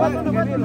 vámonos!